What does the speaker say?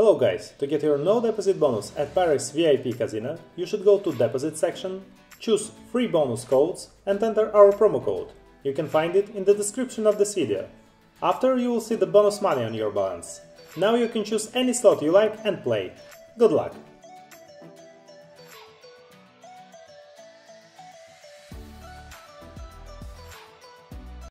Hello guys, to get your no deposit bonus at Paris VIP Casino, you should go to deposit section, choose free bonus codes and enter our promo code. You can find it in the description of this video. After you will see the bonus money on your balance. Now you can choose any slot you like and play. Good luck!